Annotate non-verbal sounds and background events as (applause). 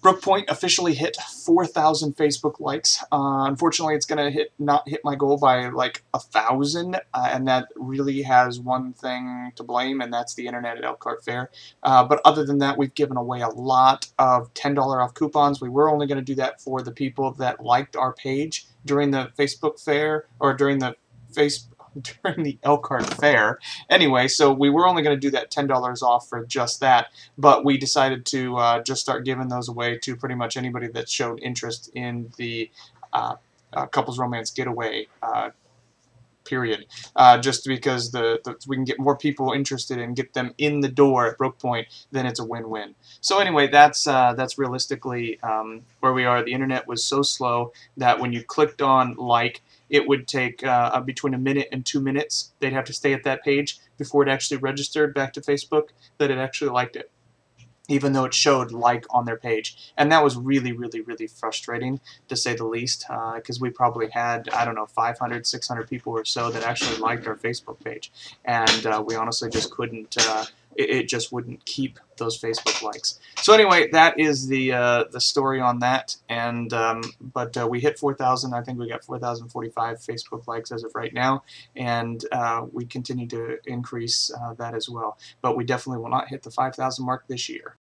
Brook Pointe officially hit 4,000 Facebook likes. Uh, unfortunately, it's going to hit not hit my goal by like a thousand, uh, and that really has one thing to blame, and that's the internet at Elkhart Fair. Uh, but other than that, we've given away a lot of $10 off coupons. We were only going to do that for the people that liked our page during the Facebook fair or during the face (laughs) during the Elkhart Fair. Anyway, so we were only going to do that $10 off for just that, but we decided to uh, just start giving those away to pretty much anybody that showed interest in the uh, uh, Couples Romance Getaway uh, period. Uh, just because the, the, we can get more people interested and get them in the door at Brook Pointe, then it's a win-win. So anyway, that's uh, that's realistically um, where we are. The internet was so slow that when you clicked on like, it would take uh, between a minute and two minutes. They'd have to stay at that page before it actually registered back to Facebook that it actually liked it even though it showed like on their page. And that was really, really, really frustrating, to say the least, because uh, we probably had, I don't know, 500, 600 people or so that actually liked our Facebook page. And uh, we honestly just couldn't, uh, it, it, just wouldn't keep those Facebook likes. So anyway, that is the uh, the story on that. And um, But uh, we hit 4,000. I think we got 4,045 Facebook likes as of right now. And uh, we continue to increase that as well. But we definitely will not hit the 5,000 mark this year.